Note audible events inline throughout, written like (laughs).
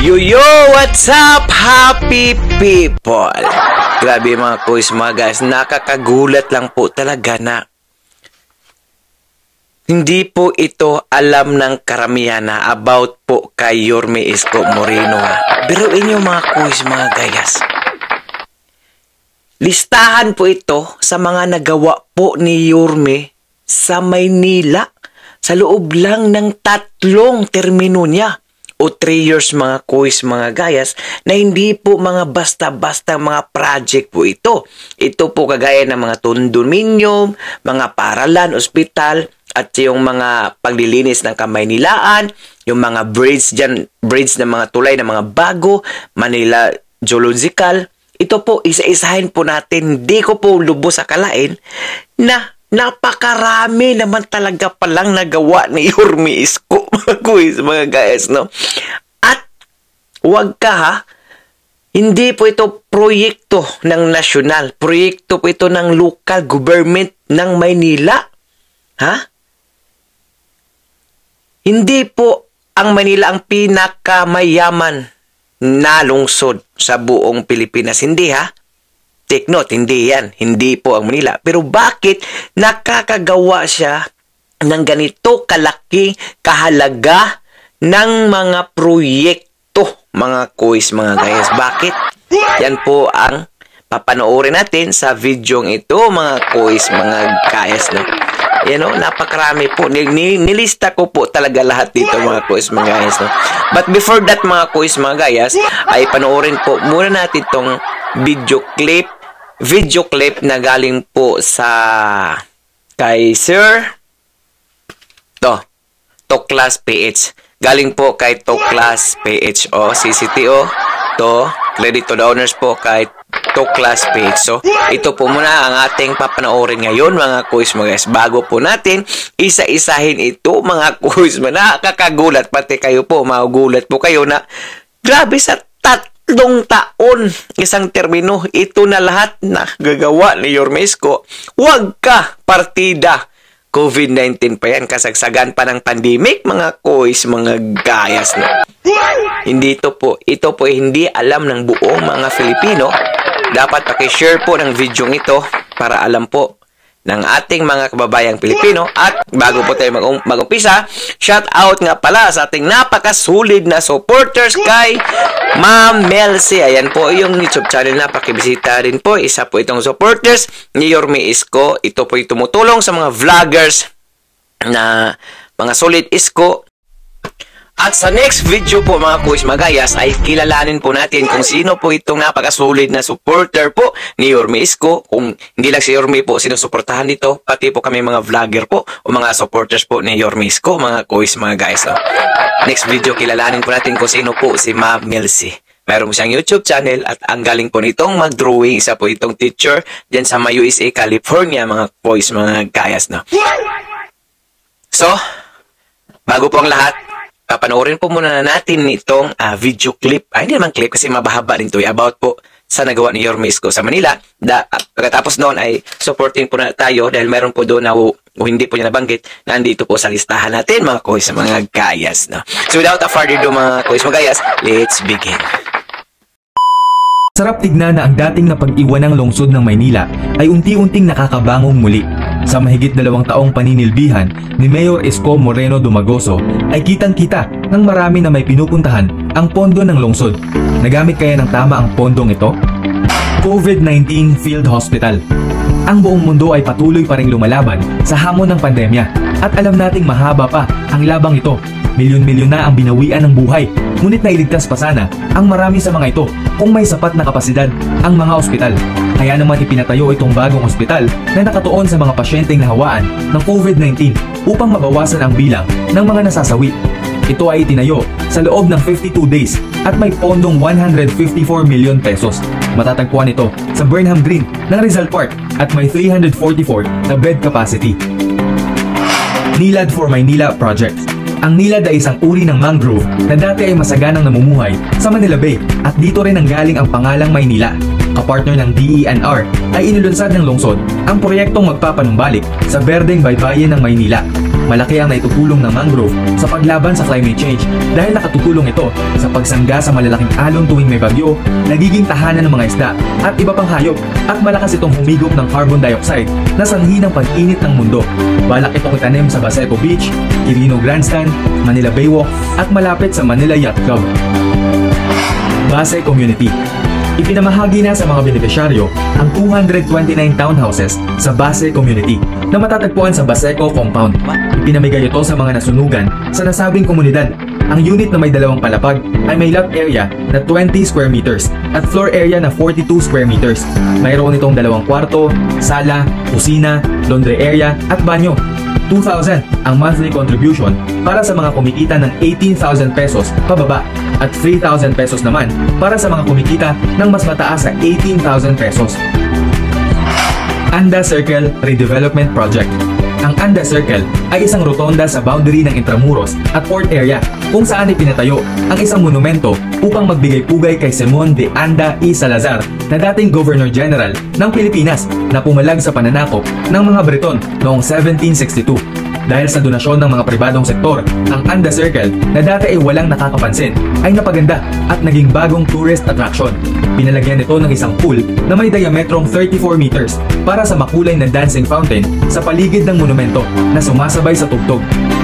Yo yo, what's up happy people? Grabe mga kuis mga guys, nakakagulat lang po talaga na hindi po ito alam ng karamihan na about po kay Yorme Isko Moreno. Pero inyo mga kuis mga gayas. Listahan po ito sa mga nagawa po ni Yorme sa Maynila sa loob lang ng tatlong termino niya o 3 years mga quiz mga gayas na hindi po mga basta-basta mga project po ito. Ito po kagaya ng mga condominium, mga paralan, ospital, at yung mga paglilinis ng kamay nilaan, yung mga bridge dyan, bridge ng mga tulay ng mga bago, Manila Geological. Ito po, isa-isahin po natin. Hindi ko po lubos akalain na napakarami naman talaga palang nagawa ni Yormi Isko, (laughs) mga quiz, mga guys, no? At, wag ka ha, hindi po ito proyekto ng nasyonal. Proyekto po ito ng local government ng Maynila. Ha? Hindi po ang Manila ang pinakamayaman na lungsod sa buong Pilipinas. Hindi ha? Take note, hindi yan. Hindi po ang Manila. Pero bakit nakakagawa siya ng ganito kalaki kahalaga ng mga proyekto, mga quiz, mga guys? Bakit? Yan po ang papanoorin natin sa videong ito, mga quiz, mga guys. No? Yan o, napakarami po. Nilista ko po talaga lahat dito mga quiz mga guys. No? But before that mga quiz mga guys, ay panoorin po muna natin tong video clip video clip na galing po sa kay Sir to Toklas PH galing po kay Toklas PH o CCTO to credit to the owners po kay Toklas PH so ito po muna ang ating papanoorin ngayon mga quiz mga guys bago po natin isa-isahin ito mga quiz mga nakakagulat. Pati kayo po magugulat po kayo na grabe sa tat tatlong taon isang termino. Ito na lahat na gagawa ni Yormesco. Huwag ka partida. COVID-19 pa yan, kasagsagan pa ng pandemic, mga kois, mga gayas na. Hindi ito po, ito po hindi alam ng buong mga Filipino. Dapat pakishare po ng video ito para alam po ng ating mga kababayang Pilipino. At bago po tayo mag- mag-umpisa, shout out nga pala sa ating napakasulid na supporters kay Ma'am Melcy. Ayan po yung YouTube channel na pakibisita rin po. Isa po itong supporters ni Yorme Isko. Ito po yung tumutulong sa mga vloggers na mga solid Isko at sa next video po mga kuis magayas ay kilalanin po natin kung sino po itong napakasulit na supporter po ni Yorme Isko. Kung hindi lang si Yorme po sinusuportahan dito, pati po kami mga vlogger po o mga supporters po ni Yorme Isko, mga mga guys. No? Next video kilalanin po natin kung sino po si Ma Milsi. Meron mo siyang YouTube channel at ang galing po nitong mag-drawing. Isa po itong teacher dyan sa may USA, California, mga boys, mga guys. No? So, bago po ang lahat, papanoorin po muna natin itong uh, video clip. Ay, hindi naman clip kasi mabahaba rin ito. Eh, about po sa nagawa ni Yorme Isko sa Manila. Da, uh, pagkatapos noon ay supporting po na tayo dahil meron po doon na o, hindi po niya nabanggit na andito po sa listahan natin mga kois, mga gayas. No? So without a further ado mga kois, mga gayas, let's begin. Sarap tignan na ang dating napag-iwan ng lungsod ng Maynila ay unti-unting nakakabangong muli. Sa mahigit dalawang taong paninilbihan ni Mayor Esco Moreno Dumagoso ay kitang-kita ng marami na may pinupuntahan ang pondo ng lungsod. Nagamit kaya ng tama ang pondong ito? COVID-19 Field Hospital Ang buong mundo ay patuloy pa rin lumalaban sa hamon ng pandemya at alam nating mahaba pa ang labang ito Milyon-milyon na ang binawian ng buhay, ngunit nailigtas pa sana ang marami sa mga ito kung may sapat na kapasidad ang mga ospital. Kaya naman ipinatayo itong bagong ospital na nakatuon sa mga pasyenteng nahawaan ng COVID-19 upang mabawasan ang bilang ng mga nasasawi. Ito ay itinayo sa loob ng 52 days at may pondong 154 million pesos. Matatagpuan ito sa Burnham Green ng Rizal Park at may 344 na bed capacity. NILAD for Maynila Projects ang nilad ay isang uri ng mangrove na dati ay masaganang namumuhay sa Manila Bay at dito rin ang galing ang pangalang Maynila. Kapartner ng DENR ay inilunsad ng lungsod ang proyektong magpapanumbalik sa berdeng baybayin ng Maynila. Malaki ang naitutulong ng mangrove sa paglaban sa climate change dahil nakatutulong ito sa pagsangga sa malalaking alon tuwing may bagyo, nagiging tahanan ng mga isda at iba pang hayop at malakas itong humigop ng carbon dioxide na sanhi ng pag-init ng mundo. Balak itong itanim sa Baseco Beach, Quirino Grandstand, Manila Baywalk at malapit sa Manila Yacht Club. Base Community Ipinamahagi na sa mga benepisyaryo ang 229 townhouses sa Base Community na matatagpuan sa Baseco Compound. Ipinamigay ito sa mga nasunugan sa nasabing komunidad. Ang unit na may dalawang palapag ay may lot area na 20 square meters at floor area na 42 square meters. Mayroon itong dalawang kwarto, sala, kusina, laundry area at banyo 2,000 ang monthly contribution para sa mga kumikita ng 18,000 pesos pababa at 3,000 pesos naman para sa mga kumikita ng mas mataas sa 18,000 pesos. Anda Circle Redevelopment Project ang Anda Circle ay isang rotonda sa boundary ng Intramuros at Port Area kung saan ipinatayo ang isang monumento upang magbigay pugay kay Simon de Anda y Salazar na dating Governor General ng Pilipinas na pumalag sa pananakop ng mga Breton noong 1762. Dahil sa donasyon ng mga pribadong sektor, ang Anda Circle na dati ay walang nakakapansin ay napaganda at naging bagong tourist attraction. Pinalagyan ito ng isang pool na may diametrong 34 meters para sa makulay na dancing fountain sa paligid ng monumento na sumasabay sa tugtog.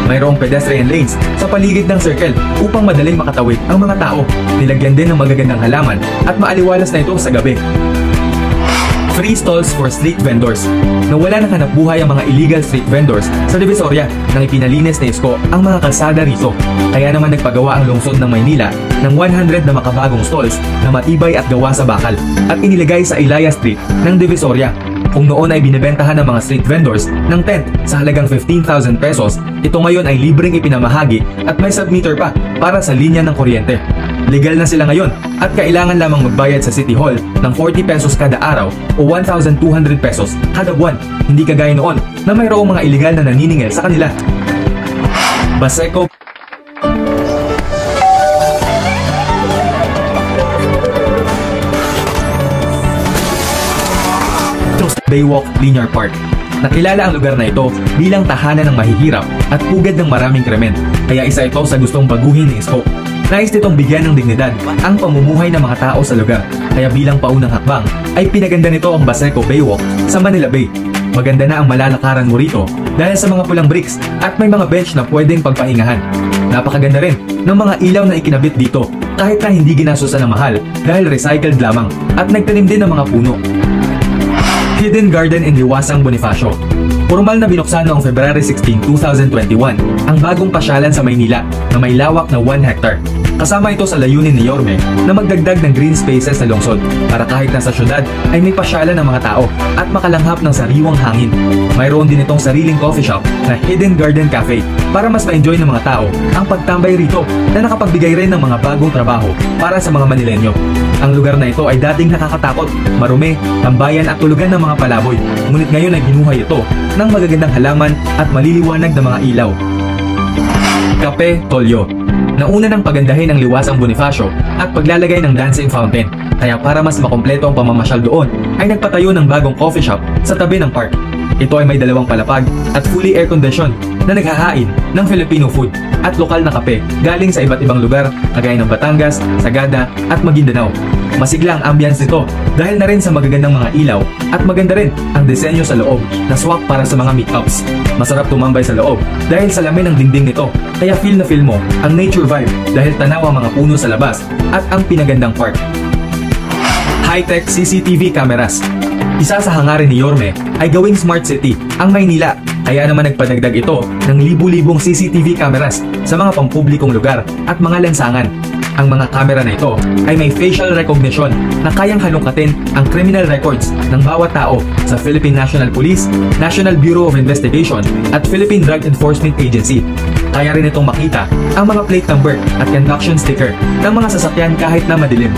Mayroong pedestrian lanes sa paligid ng circle upang madaling makatawid ang mga tao. Nilagyan din ng magagandang halaman at maaliwalas na ito sa gabi. Free stalls for street vendors. Nawala ng hanap ang mga illegal street vendors sa Divisoria nang ipinalinis na isko ang mga kalsada rito. Kaya naman nagpagawa ang lungsod ng Maynila ng 100 na makabagong stalls na matibay at gawa sa bakal at inilagay sa Ilaya Street ng Divisoria. Kung noon ay binibentahan ng mga street vendors ng tent sa halagang 15,000 pesos, ito ngayon ay libreng ipinamahagi at may submeter pa para sa linya ng kuryente. Legal na sila ngayon at kailangan lamang magbayad sa City Hall ng 40 pesos kada araw o 1,200 pesos kada buwan. Hindi kagaya noon na mayroong mga ilegal na naniningil sa kanila. Baseco Baywalk Linear Park Nakilala ang lugar na ito bilang tahanan ng mahihirap at pugad ng maraming krimen, kaya isa ito sa gustong baguhin ni Isko. Nais nitong bigyan ng dignidad ang pamumuhay ng mga tao sa lugar. Kaya bilang paunang hakbang ay pinaganda nito ang Baseco Baywalk sa Manila Bay. Maganda na ang malalakaran mo rito dahil sa mga pulang bricks at may mga bench na pwedeng pagpahingahan. Napakaganda rin ng mga ilaw na ikinabit dito kahit na hindi ginasusan ng mahal dahil recycled lamang at nagtanim din ng mga puno. Hidden Garden in Liwasang Bonifacio Formal na binuksan noong February 16, 2021 ang bagong pasyalan sa Maynila na may lawak na 1 hectare. Kasama ito sa layunin ni Yorme na magdagdag ng green spaces sa lungsod para kahit nasa syudad ay may pasyalan ng mga tao at makalanghap ng sariwang hangin. Mayroon din itong sariling coffee shop na Hidden Garden Cafe para mas ma-enjoy ng mga tao ang pagtambay rito na nakapagbigay rin ng mga bagong trabaho para sa mga Manilenyo. Ang lugar na ito ay dating nakakatakot, marumi, tambayan at tulugan ng mga palaboy. Ngunit ngayon ay binuhay ito ng magagandang halaman at maliliwanag na mga ilaw. Kape Tolyo Nauna ng pagandahin ang liwasang Bonifacio at paglalagay ng dancing fountain. Kaya para mas makompleto ang pamamasyal doon, ay nagpatayo ng bagong coffee shop sa tabi ng park. Ito ay may dalawang palapag at fully air-conditioned na naghahain ng Filipino food at lokal na kape galing sa iba't ibang lugar kagaya ng Batangas, Sagada at Maguindanao. Masigla ang ambience nito dahil na rin sa magagandang mga ilaw at maganda rin ang disenyo sa loob na swak para sa mga meetups. Masarap tumambay sa loob dahil sa lamin ng dingding nito kaya feel na feel mo ang nature vibe dahil tanaw ang mga puno sa labas at ang pinagandang park. High-tech CCTV cameras isa sa hangarin ni Yorme ay gawing smart city ang Maynila kaya naman nagpadagdag ito ng libu-libong CCTV cameras sa mga pampublikong lugar at mga lansangan ang mga kamera na ito ay may facial recognition na kayang halungkatin ang criminal records ng bawat tao sa Philippine National Police, National Bureau of Investigation at Philippine Drug Enforcement Agency. Kaya rin itong makita ang mga plate number at conduction sticker ng mga sasakyan kahit na madilim.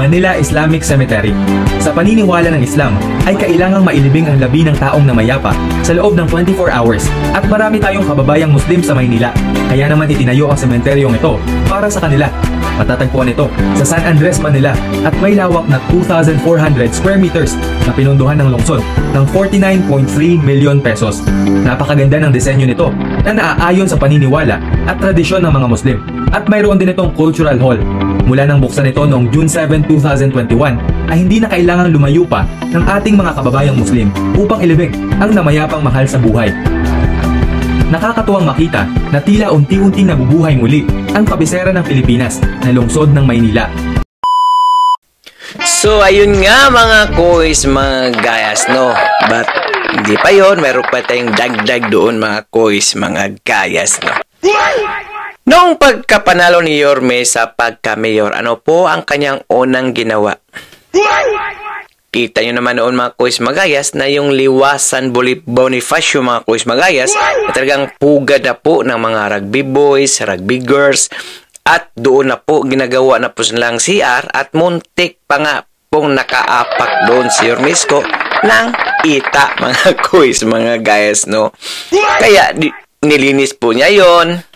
Manila Islamic Cemetery. Sa paniniwala ng Islam, ay kailangang mailibing ang labi ng taong namayapa sa loob ng 24 hours at marami tayong kababayang Muslim sa Maynila. Kaya naman itinayo ang sementeryong ito para sa kanila. Matatagpuan ito sa San Andres, Manila at may lawak na 2,400 square meters na pinunduhan ng lungsod ng 49.3 million pesos. Napakaganda ng disenyo nito na naaayon sa paniniwala at tradisyon ng mga Muslim. At mayroon din itong cultural hall. Mula nang buksan ito noong June 7, 2021 ay hindi na kailangang lumayo pa ng ating mga kababayang Muslim upang ilibing ang namayapang mahal sa buhay. Nakakatuwang makita na tila unti-unting nabubuhay muli ang kabisera ng Pilipinas na lungsod ng Maynila. So, ayun nga mga kois, mga gayas, no? But, hindi pa yon meron pa tayong dagdag doon mga kois, mga gayas, no? Noong pagkapanalo ni Yorme sa pagka-mayor, ano po ang kanyang unang ginawa? Kita nyo naman noon mga kuis magayas na yung liwasan Bonifacio mga kuis magayas na talagang pugad na po ng mga rugby boys, rugby girls at doon na po ginagawa na po silang CR at muntik pa nga pong nakaapak doon si Yormisco ng ita (laughs) mga kuis mga guys no. Kaya nilinis po niya yon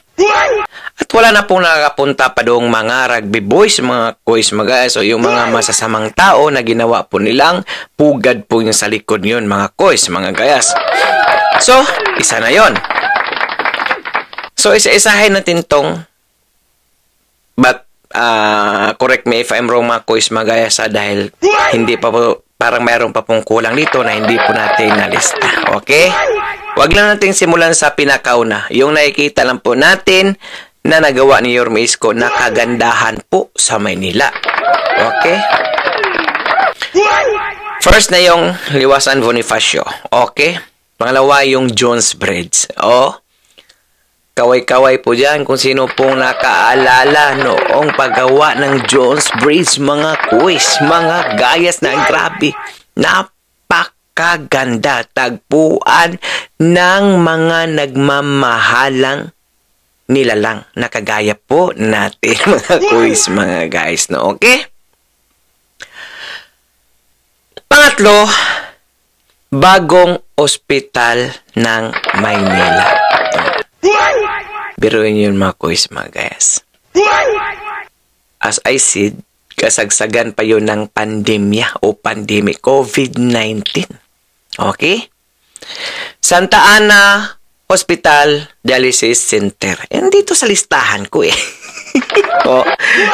at wala na pong nakakapunta pa doong mga rugby boys, mga boys, mga guys, o yung mga masasamang tao na ginawa po nilang pugad po yung sa likod yun, mga kois, mga gayas. So, isa na yon. So, isa-isahin natin tong but ah, correct me if I'm wrong mga kois, mga gayas, ah, dahil hindi pa po, parang mayroon pa pong kulang dito na hindi po natin nalista. Okay? Huwag lang natin simulan sa pinakauna. Yung nakikita lang po natin na nagawa ni Yorme na kagandahan po sa Maynila. Okay? First na yung Liwasan Bonifacio. Okay? Pangalawa yung Jones Bridge. O, kaway-kaway po dyan kung sino pong nakaalala noong paggawa ng Jones Bridge, mga quiz, mga gayas na grabe. Napakaganda tagpuan ng mga nagmamahalang nilalang na kagaya po natin (laughs) mga quiz, mga guys, no? Okay? Pangatlo, bagong ospital ng Maynila. Biruin yun mga quiz, mga guys. As I said, kasagsagan pa yun ng pandemya o pandemic COVID-19. Okay? Santa Ana Hospital Dialysis Center. Yan dito sa listahan ko eh. (laughs) o,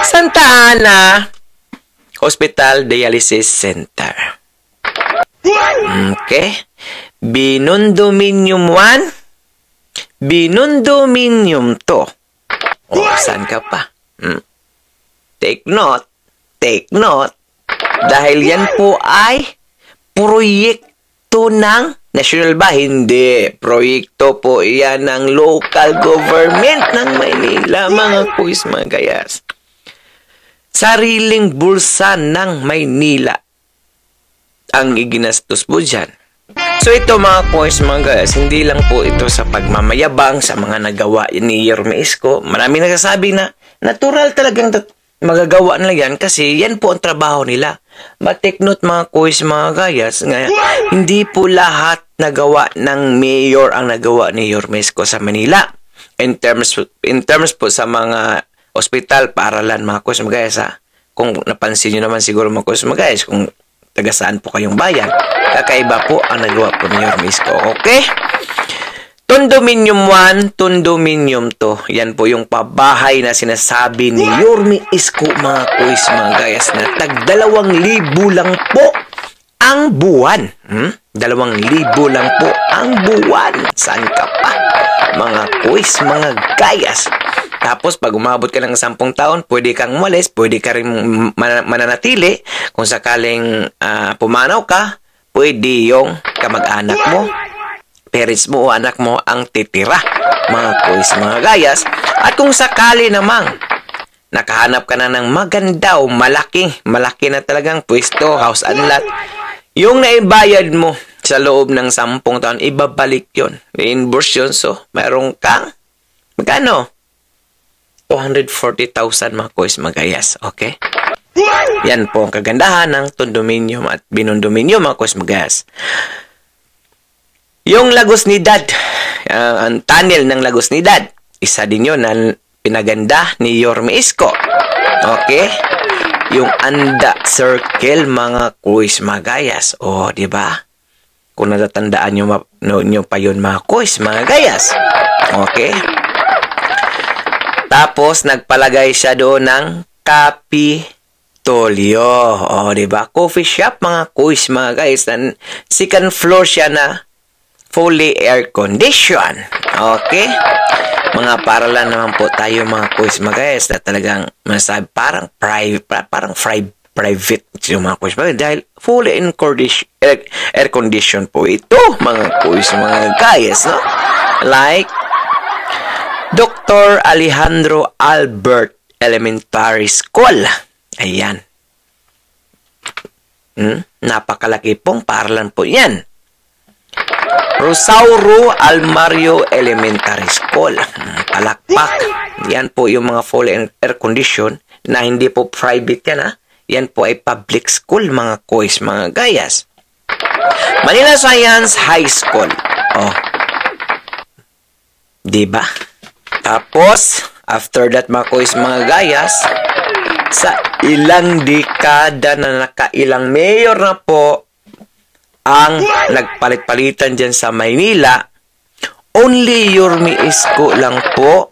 Santa Ana Hospital Dialysis Center. Okay. Binundominium 1. Binundominium 2. O, saan ka pa? Hmm. Take note. Take note. Dahil yan po ay proyekto ng national ba? Hindi. Proyekto po yan ng local government ng Maynila, mga kuis, mga gayas. Sariling bulsa ng Maynila ang iginastos po dyan. So ito mga kuis, mga gayas, hindi lang po ito sa pagmamayabang sa mga nagawa ni Yerme Isko. Marami nagsasabi na natural talagang magagawa nila yan kasi yan po ang trabaho nila. But take note mga kuis, mga gayas, nga, hindi po lahat nagawa ng mayor ang nagawa ni Yormesco sa Manila. In terms, in terms po sa mga ospital, paaralan mga kuis, mga gayas, ha? Kung napansin nyo naman siguro mga kuis, mga gayas, kung taga saan po kayong bayan, kakaiba po ang nagawa po ni Yormesco. Okay? Condominium 1, Condominium 2. Yan po yung pabahay na sinasabi ni Yormi Isko mga kuis mga gayas na tag dalawang libo lang po ang buwan. Hmm? Dalawang libo lang po ang buwan. Saan ka pa? Mga kuis, mga gayas. Tapos, pag umabot ka ng sampung taon, pwede kang umalis, pwede ka rin man- mananatili. Kung sakaling ah, pumanaw ka, pwede yung kamag-anak mo, parents mo o anak mo ang titira, mga kuis, mga gayas. At kung sakali namang nakahanap ka na ng maganda o malaki, malaki na talagang pwesto, house and lot, yung naibayad mo sa loob ng sampung taon, ibabalik yon Reimburse yun. So, meron kang, magkano? 240,000 mga kuis, mga gayas. Okay? Yan po ang kagandahan ng condominium at binondominium mga kuis magayas. Yung Lagos ni Dad, uh, ang tunnel ng Lagos ni Dad, isa din yun na pinaganda ni Yorme Isko. Okay? Yung Anda Circle, mga kuis magayas. O, oh, di ba? Kung natatandaan nyo, nyo pa yun, mga kuis mga gayas. Okay? Tapos, nagpalagay siya doon ng Capitolio. O, oh, di ba? Coffee shop, mga kuis mga guys. Second floor siya na fully air condition. Okay? Mga paralan naman po tayo mga quiz mga guys na talagang masabi parang private parang private private yung mga quiz mga dahil fully in condition, air, air condition po ito mga quiz mga guys no? like Dr. Alejandro Albert Elementary School ayan hmm? napakalaki pong paralan po yan Rosauro Almario Elementary School. Palakpak. Yan po yung mga full air condition na hindi po private yan ha. Yan po ay public school mga kois, mga gayas. Manila Science High School. Oh. Diba? Tapos, after that mga kois, mga gayas, sa ilang dekada na nakailang mayor na po ang nagpalit-palitan dyan sa Maynila, only Yormi Isko lang po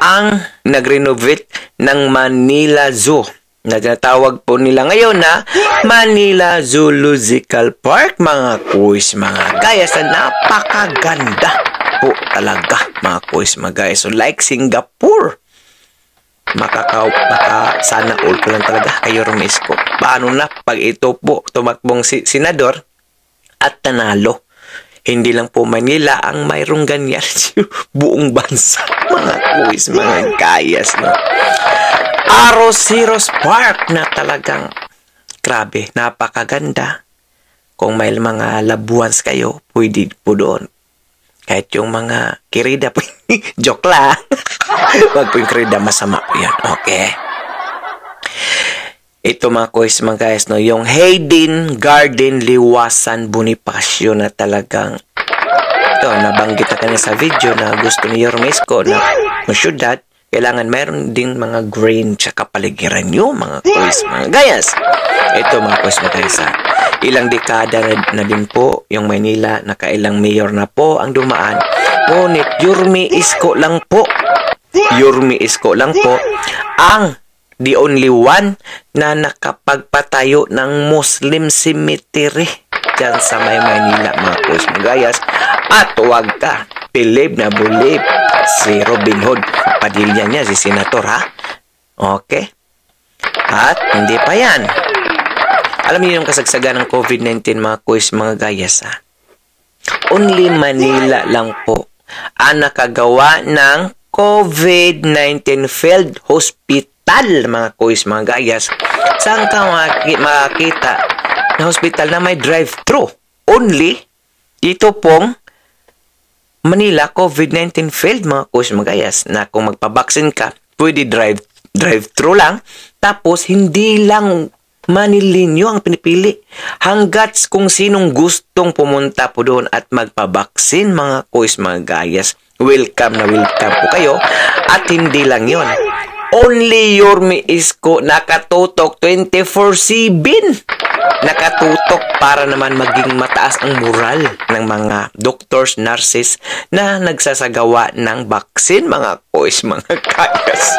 ang nagrenovate ng Manila Zoo. Nagtatawag po nila ngayon na Manila Zoological Park, mga kuis, mga guys. Napakaganda po talaga, mga kuis, mga guys. So, like Singapore, makakaw, maka, sana all ko lang talaga kayo rumisko. Paano na pag ito po tumakbong si senador, at nanalo. Hindi lang po Manila ang mayroong ganyan. (laughs) Buong bansa. Mga kuis, mga gayas. No? Arosiros Park na talagang grabe, napakaganda. Kung may mga labuans kayo, pwede po doon. Kahit yung mga kirida po, (laughs) joke lang. (laughs) Wag po yung kirida, masama po yan. Okay ito mga kuys mga guys, no, yung Hayden Garden Liwasan Bonifacio na talagang ito, nabanggit na kanina sa video na gusto ni Yormesco na masyudad, kailangan mayroon ding mga green sa kapaligiran nyo, mga kuys, mga gayas. Ito mga mga guys, ha. Ilang dekada na, na din po yung Maynila, nakailang mayor na po ang dumaan. Ngunit, Yurmi Isko lang po. Yurmi Isko lang po ang the only one na nakapagpatayo ng Muslim cemetery dyan sa may Manila mga kus magayas at huwag ka believe na believe si Robin Hood padilya niya si senator ha? Okay. At hindi pa yan. Alam niyo yung kasagsagan ng COVID-19 mga kuis mga gayas ha? Only Manila lang po ang nakagawa ng COVID-19 field hospital mga kuis, mga gayas, saan ka makakita na hospital na may drive-thru? Only dito pong Manila COVID-19 field, mga kuis, mga gayas, na kung magpabaksin ka, pwede drive drive-thru lang, tapos hindi lang Manilinyo ang pinipili. Hanggat kung sinong gustong pumunta po doon at magpabaksin mga kuis, mga gayas, welcome na welcome po kayo. At hindi lang yon Only Yorme Isko nakatutok 24-7. Nakatutok para naman maging mataas ang moral ng mga doctors, nurses na nagsasagawa ng baksin, mga kois, mga (laughs) kayas.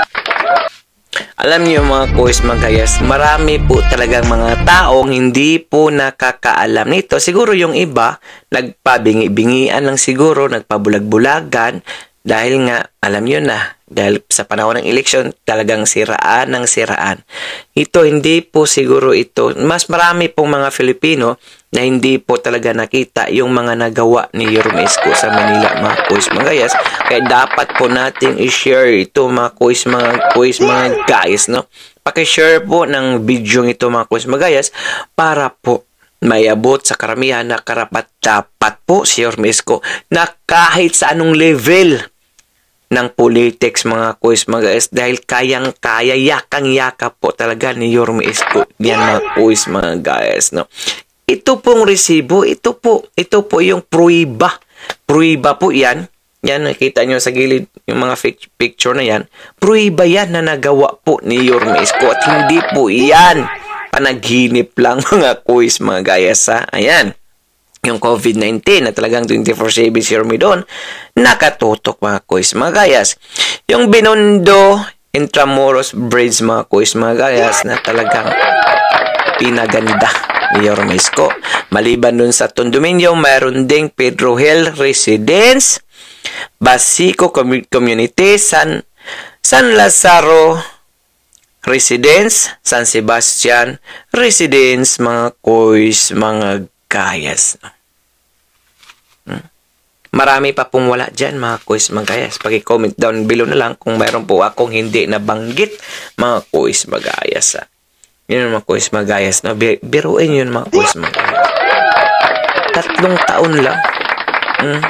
Alam niyo mga kois, mga kayas, marami po talagang mga taong hindi po nakakaalam nito. Siguro yung iba, nagpabingi-bingian lang siguro, nagpabulag-bulagan, dahil nga, alam niyo na, dahil sa panahon ng eleksyon, talagang siraan ng siraan. Ito, hindi po siguro ito. Mas marami pong mga Filipino na hindi po talaga nakita yung mga nagawa ni Yormesco sa Manila, mga kuis, mga guys. Kaya dapat po nating i-share ito, mga kuis, mga kuis, mga guys, no? Pakishare po ng video ito, mga kuis, mga guys, para po may abot sa karamihan na karapat dapat po si Yormesco na kahit sa anong level ng politics mga kuis mga guys dahil kayang kaya yakang yaka po talaga ni Yorme Isko yan mga kuis mga guys no? Ito pong resibo ito po ito po yung pruiba pruiba po yan. Yan nakita nyo sa gilid yung mga picture na yan. Pruiba yan na nagawa po ni Yorme Isko at hindi po yan panaginip lang (laughs) mga kuis mga guys ha? Ayan yung COVID-19 na talagang 24-7 si Yorme doon, nakatutok mga kuis mga gayas. Yung Binondo Intramuros Bridge mga kuis mga gayas na talagang pinaganda ni Yorme Isko. Maliban dun sa Tondominio, mayroon ding Pedro Hill Residence, Basico Commu- Community, San, San Lazaro Residence, San Sebastian Residence, mga kuis, mga gayas. Hmm? Marami pa pong wala dyan, mga kuis, mga gayas. Pag-comment down below na lang kung mayroon po akong hindi nabanggit, mga kuis, mga gayas. Ah. Yun mga kuis, mga gayas. No? Bir- biruin yun, mga kuis, mga gayas. Tatlong taon lang. Hmm?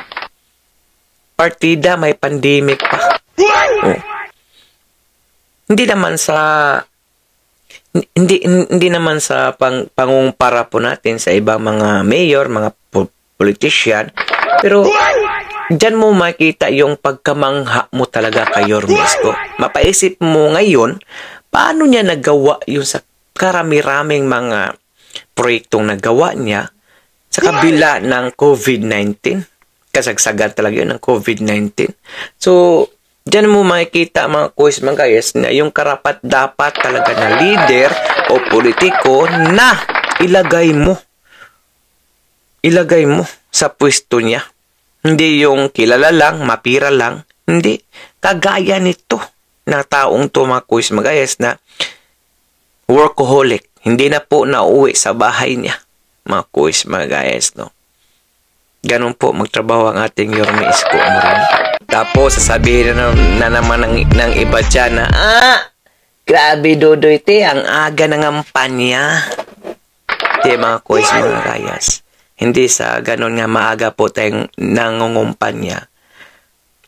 Partida, may pandemic pa. Oh. Hindi naman sa hindi hindi naman sa pang, pangumpara po natin sa ibang mga mayor, mga po- politician, pero diyan mo makita yung pagkamangha mo talaga kay Yormesco. Mapaisip mo ngayon, paano niya nagawa yung sa karami-raming mga proyektong nagawa niya sa kabila ng COVID-19. Kasagsagan talaga yun ng COVID-19. So, Diyan mo makikita mga kuis mga guys na yung karapat dapat talaga na leader o politiko na ilagay mo. Ilagay mo sa pwesto niya. Hindi yung kilala lang, mapira lang. Hindi. Kagaya nito na taong to mga kuis mga guys na workaholic. Hindi na po nauwi sa bahay niya. Mga kuis mga guys, no? Ganun po magtrabaho ang ating Yorme Isko Moreno. Tapos sasabihin na, na naman ng, ng iba dyan na, ah, grabe Dodoy te, ang aga ng ampanya. Te mga kuis mga kayas. Hindi sa ganun nga maaga po tayong nangungumpanya.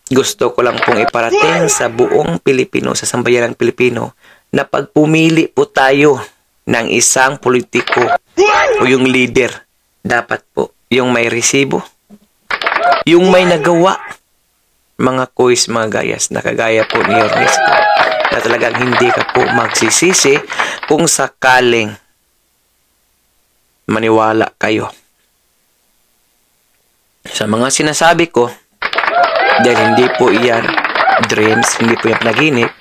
Gusto ko lang pong iparating sa buong Pilipino, sa sambayanang Pilipino, na pag pumili po tayo ng isang politiko o yung leader, dapat po yung may resibo, yung may nagawa, mga kuis, mga gayas na kagaya po ni Ernesto na talagang hindi ka po magsisisi kung sakaling maniwala kayo. Sa mga sinasabi ko, dahil hindi po iyan dreams, hindi po yan panaginip,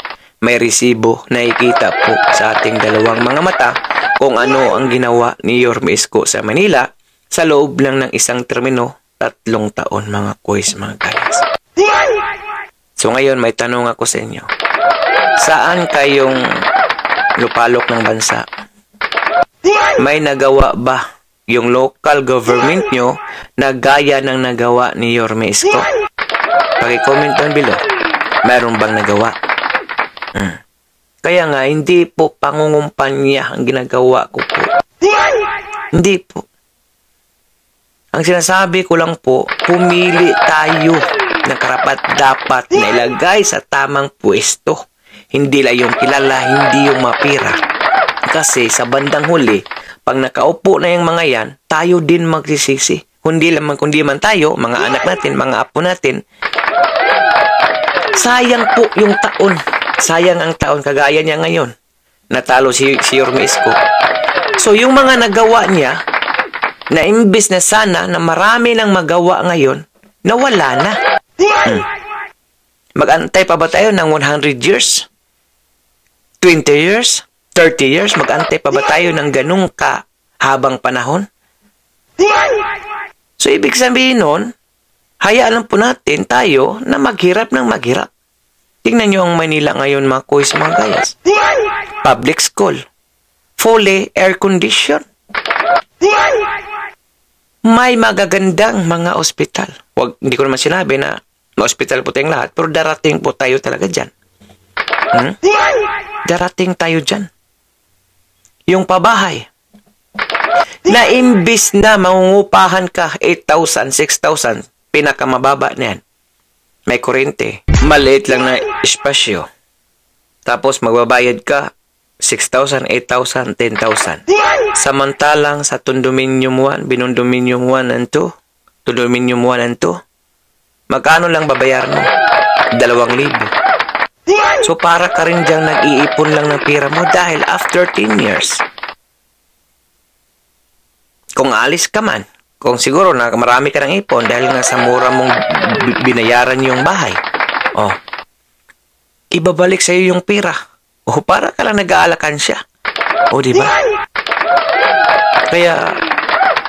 may resibo na ikita po sa ating dalawang mga mata kung ano ang ginawa ni Yorme Isko sa Manila sa loob lang ng isang termino, tatlong taon mga kuis, mga guys. So ngayon may tanong ako sa inyo. Saan kayong lupalok ng bansa? May nagawa ba yung local government nyo na gaya ng nagawa ni Yorme Isko? Paki-comment down below. Meron bang nagawa? Hmm. Kaya nga, hindi po pangungumpanya ang ginagawa ko po. Hindi po. Ang sinasabi ko lang po, pumili tayo na karapat dapat na ilagay sa tamang pwesto. Hindi lang yung kilala, hindi yung mapira. Kasi sa bandang huli, pag nakaupo na yung mga yan, tayo din magsisisi. Kundi lamang kundi man tayo, mga anak natin, mga apo natin, sayang po yung taon. Sayang ang taon, kagaya niya ngayon. Natalo si, si Yorme. So, yung mga nagawa niya, na imbis na sana na marami nang magawa ngayon, nawala na. Hmm. Mag-antay pa ba tayo ng 100 years? 20 years? 30 years? Mag-antay pa ba tayo ng ganung ka habang panahon? So, ibig sabihin nun, hayaan lang po natin tayo na maghirap ng maghirap. Tingnan nyo ang Manila ngayon mga kuys mga gayas. Public school. Fully air condition. May magagandang mga ospital. Wag, hindi ko naman sinabi na ma-hospital po tayong lahat, pero darating po tayo talaga dyan. Hmm? Darating tayo dyan. Yung pabahay, na imbis na mangungupahan ka 8,000, 6,000, pinakamababa na yan. may kurente, maliit lang na espasyo. Tapos magbabayad ka 6,000, 8,000, 10,000. Samantalang sa Tundominium 1, Binondominium 1 and 2, Tundominium 1 and 2, magkano lang babayaran mo? 2,000. So para ka rin diyang nag-iipon lang ng pera mo dahil after 10 years, kung alis ka man, kung siguro na marami ka ng ipon dahil nga sa mura mong binayaran yung bahay, oh, ibabalik sa iyo yung pera. O para ka lang nag-aalakan siya. O di ba? Kaya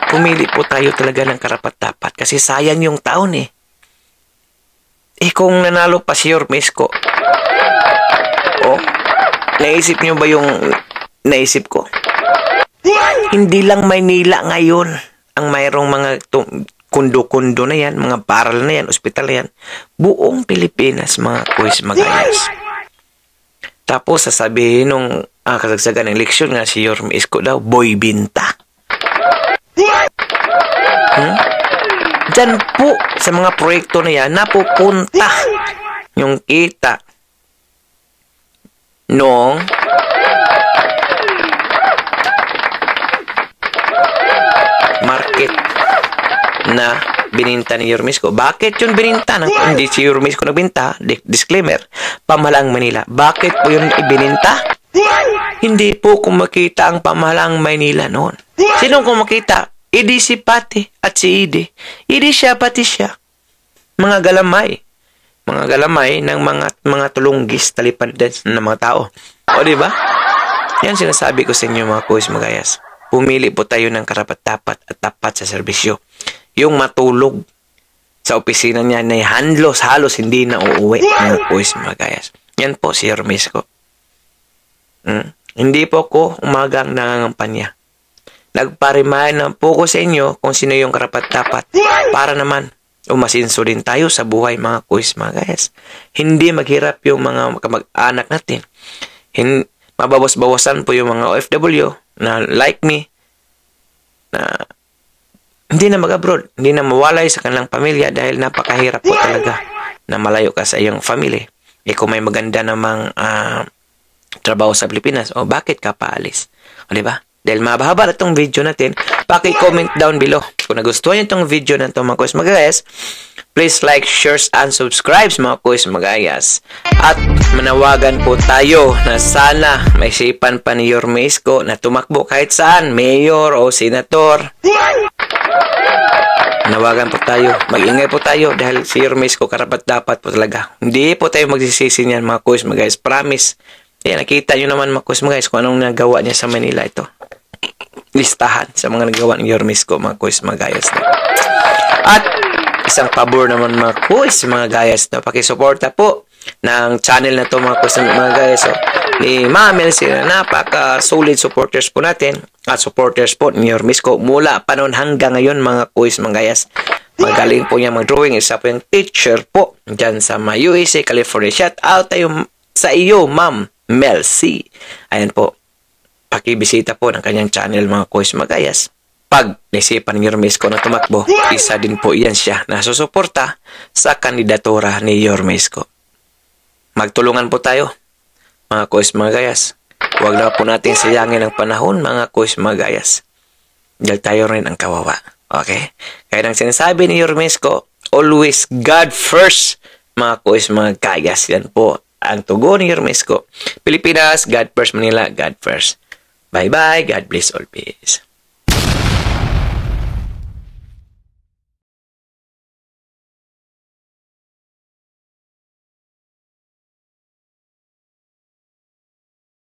pumili po tayo talaga ng karapat-dapat kasi sayang yung taon eh. Eh kung nanalo pa si Yormesco, oh, naisip niyo ba yung naisip ko? Hindi lang Maynila ngayon ang mayroong mga kundo-kundo na yan, mga paral na yan, ospital na yan. Buong Pilipinas, mga kuis magayas. Tapos sasabihin nung ah, kasagsagan ng eleksyon nga si Yorme Isko daw, boy binta. Hmm? Diyan po sa mga proyekto na yan, napupunta yung kita nung market na bininta ni Yormisco. Bakit yun bininta? Nang, hindi si Yormisco nagbinta. Di- Disclaimer. Pamahalang Manila. Bakit po yun ibininta? Hindi po kumakita ang pamahalang Manila noon. Sino kumakita? Idi si Pati at si Idi. Idi siya, pati siya. Mga galamay. Mga galamay ng mga mga tulunggis talipad din ng mga tao. O di ba? Yan sinasabi ko sa inyo mga kuis magayas. Pumili po tayo ng karapat-dapat at tapat sa serbisyo. Yung matulog sa opisina niya na handlos halos hindi na uuwi mga kuis magayas. Yan po si Hermes ko. Hmm? Hindi po ko umagang nangangampanya. Nagparimahan ng po ko sa inyo kung sino yung karapat-dapat para naman umasinso din tayo sa buhay mga kuis mga guys. Hindi maghirap yung mga kamag-anak natin. Hin mabawas-bawasan po yung mga OFW na like me na hindi na mag-abroad, hindi na mawalay sa kanilang pamilya dahil napakahirap po talaga na malayo ka sa iyong family. Eh kung may maganda namang ah, trabaho sa Pilipinas, o bakit ka paalis? O di ba? Dahil mahaba na itong video natin, paki-comment down below. Kung nagustuhan niyo itong video na itong mga kuis magayas, please like, share, and subscribe mga kuis magayas. At manawagan po tayo na sana may sipan pa ni Yorme Isko na tumakbo kahit saan, mayor o senator. Nawagan po tayo. Mag-ingay po tayo dahil si Hermes ko karapat dapat po talaga. Hindi po tayo magsisisi niyan mga kuis mga guys. Promise. Yan, nakita nyo naman mga kuis mga guys kung anong nagawa niya sa Manila ito. Listahan sa mga nagawa ni Hermes ko mga kuis mga guys. At isang pabor naman mga kuis mga guys na pakisuporta po ng channel na to mga kuis mga guys. So, ni Mamel sila napaka solid supporters po natin at supporters po ni Hermes ko mula pa noon hanggang ngayon mga kuis mga guys. Magaling po niya mag-drawing. Isa po yung teacher po dyan sa mga USA, California. Shout out tayo sa iyo, Ma'am Mel C. Ayan po. Pakibisita po ng kanyang channel mga kuis magayas. Pag naisipan ni Yormesco na tumakbo, isa din po yan siya na susuporta sa kandidatura ni Yormesco. Magtulungan po tayo, mga kuis magayas. Huwag na po natin sayangin ang panahon, mga kuis magayas. Dahil tayo rin ang kawawa. Okay? Kaya nang sinasabi ni Yormesco, always God first, mga kuis mga kayas. Yan po ang tugon ni Yormesco. Pilipinas, God first. Manila, God first. Bye-bye. God bless all. Peace.